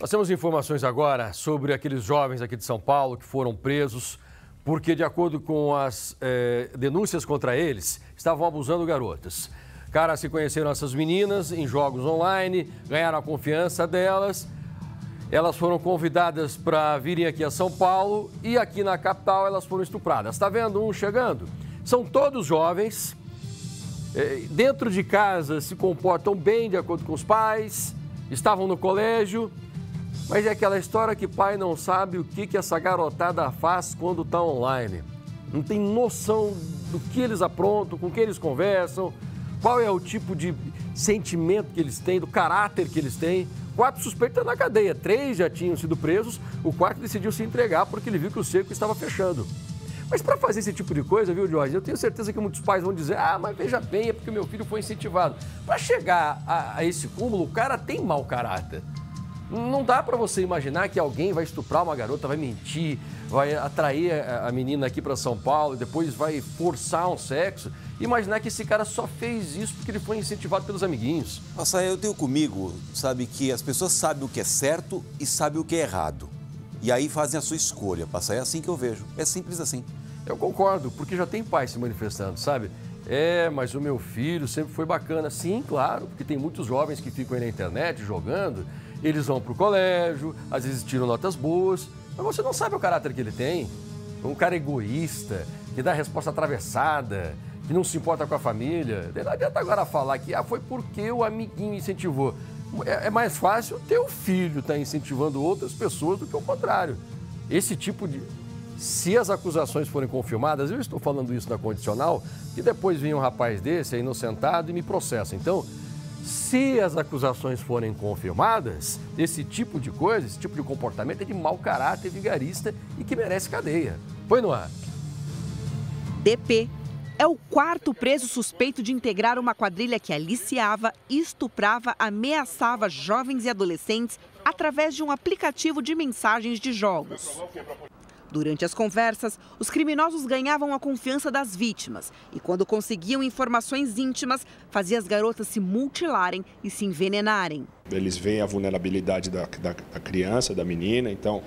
Nós temos informações agora sobre aqueles jovens aqui de São Paulo que foram presos porque, de acordo com as eh, denúncias contra eles, estavam abusando garotas. Caras se conheceram essas meninas em jogos online, ganharam a confiança delas. Elas foram convidadas para virem aqui a São Paulo e aqui na capital elas foram estupradas. Está vendo um chegando? São todos jovens, eh, dentro de casa se comportam bem de acordo com os pais, estavam no colégio mas é aquela história que pai não sabe o que, que essa garotada faz quando está online. Não tem noção do que eles aprontam, com quem eles conversam, qual é o tipo de sentimento que eles têm, do caráter que eles têm. Quatro suspeitos estão na cadeia, três já tinham sido presos, o quarto decidiu se entregar porque ele viu que o cerco estava fechando. Mas para fazer esse tipo de coisa, viu, Jorge, eu tenho certeza que muitos pais vão dizer: ah, mas veja bem, é porque meu filho foi incentivado. Para chegar a, a esse cúmulo, o cara tem mau caráter. Não dá para você imaginar que alguém vai estuprar uma garota, vai mentir, vai atrair a menina aqui para São Paulo, depois vai forçar um sexo. Imaginar que esse cara só fez isso porque ele foi incentivado pelos amiguinhos. Nossa, eu tenho comigo, sabe, que as pessoas sabem o que é certo e sabem o que é errado. E aí fazem a sua escolha. Passa, é assim que eu vejo. É simples assim. Eu concordo, porque já tem pais se manifestando, sabe? É, mas o meu filho sempre foi bacana. Sim, claro, porque tem muitos jovens que ficam aí na internet jogando eles vão para o colégio, às vezes tiram notas boas, mas você não sabe o caráter que ele tem. Um cara egoísta, que dá resposta atravessada, que não se importa com a família. Não adianta agora falar que ah, foi porque o amiguinho incentivou. É, é mais fácil ter o filho estar tá incentivando outras pessoas do que o contrário. Esse tipo de. Se as acusações forem confirmadas, eu estou falando isso na condicional, que depois vem um rapaz desse, é inocentado, e me processa. Então, se as acusações forem confirmadas, esse tipo de coisa, esse tipo de comportamento é de mau caráter vigarista e que merece cadeia. Põe no ar. DP é o quarto preso suspeito de integrar uma quadrilha que aliciava, estuprava, ameaçava jovens e adolescentes através de um aplicativo de mensagens de jogos. Durante as conversas, os criminosos ganhavam a confiança das vítimas e, quando conseguiam informações íntimas, fazia as garotas se mutilarem e se envenenarem. Eles veem a vulnerabilidade da, da, da criança, da menina, então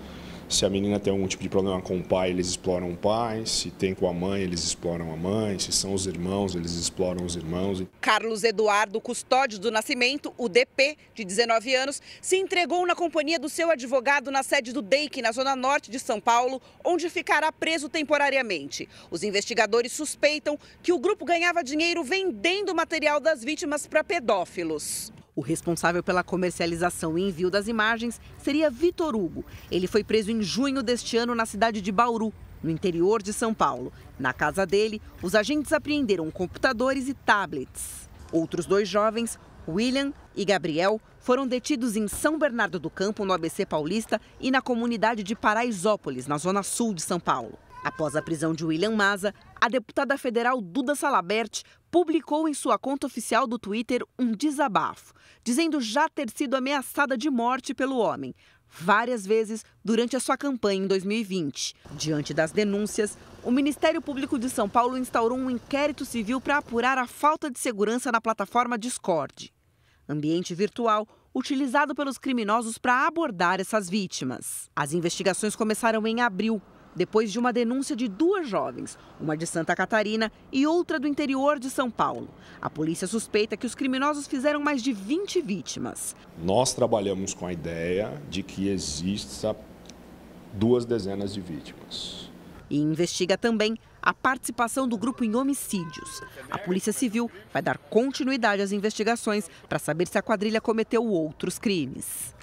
se a menina tem algum tipo de problema com o pai, eles exploram o pai. Se tem com a mãe, eles exploram a mãe. Se são os irmãos, eles exploram os irmãos. Carlos Eduardo Custódio do Nascimento, o DP, de 19 anos, se entregou na companhia do seu advogado na sede do DEIC, na zona norte de São Paulo, onde ficará preso temporariamente. Os investigadores suspeitam que o grupo ganhava dinheiro vendendo material das vítimas para pedófilos. O responsável pela comercialização e envio das imagens seria Vitor Hugo. Ele foi preso em junho deste ano na cidade de Bauru, no interior de São Paulo. Na casa dele, os agentes apreenderam computadores e tablets. Outros dois jovens, William e Gabriel, foram detidos em São Bernardo do Campo, no ABC Paulista, e na comunidade de Paraisópolis, na zona sul de São Paulo. Após a prisão de William Maza, a deputada federal Duda Salabert publicou em sua conta oficial do Twitter um desabafo, dizendo já ter sido ameaçada de morte pelo homem, várias vezes durante a sua campanha em 2020. Diante das denúncias, o Ministério Público de São Paulo instaurou um inquérito civil para apurar a falta de segurança na plataforma Discord, ambiente virtual utilizado pelos criminosos para abordar essas vítimas. As investigações começaram em abril depois de uma denúncia de duas jovens, uma de Santa Catarina e outra do interior de São Paulo. A polícia suspeita que os criminosos fizeram mais de 20 vítimas. Nós trabalhamos com a ideia de que exista duas dezenas de vítimas. E investiga também a participação do grupo em homicídios. A Polícia Civil vai dar continuidade às investigações para saber se a quadrilha cometeu outros crimes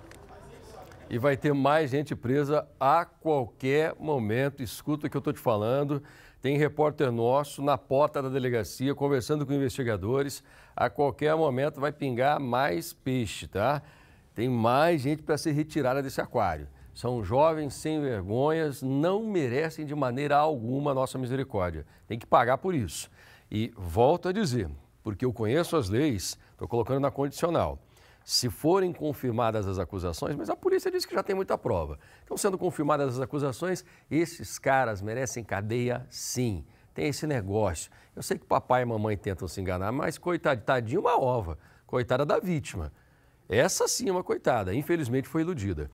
e vai ter mais gente presa a qualquer momento. Escuta o que eu estou te falando. Tem repórter nosso na porta da delegacia conversando com investigadores. A qualquer momento vai pingar mais peixe, tá? Tem mais gente para ser retirada desse aquário. São jovens sem vergonhas, não merecem de maneira alguma a nossa misericórdia. Tem que pagar por isso. E volto a dizer, porque eu conheço as leis, estou colocando na condicional se forem confirmadas as acusações, mas a polícia diz que já tem muita prova. Então, sendo confirmadas as acusações, esses caras merecem cadeia sim. Tem esse negócio. Eu sei que papai e mamãe tentam se enganar, mas coitado, tadinho uma ova. Coitada da vítima. Essa sim é uma coitada, infelizmente foi iludida.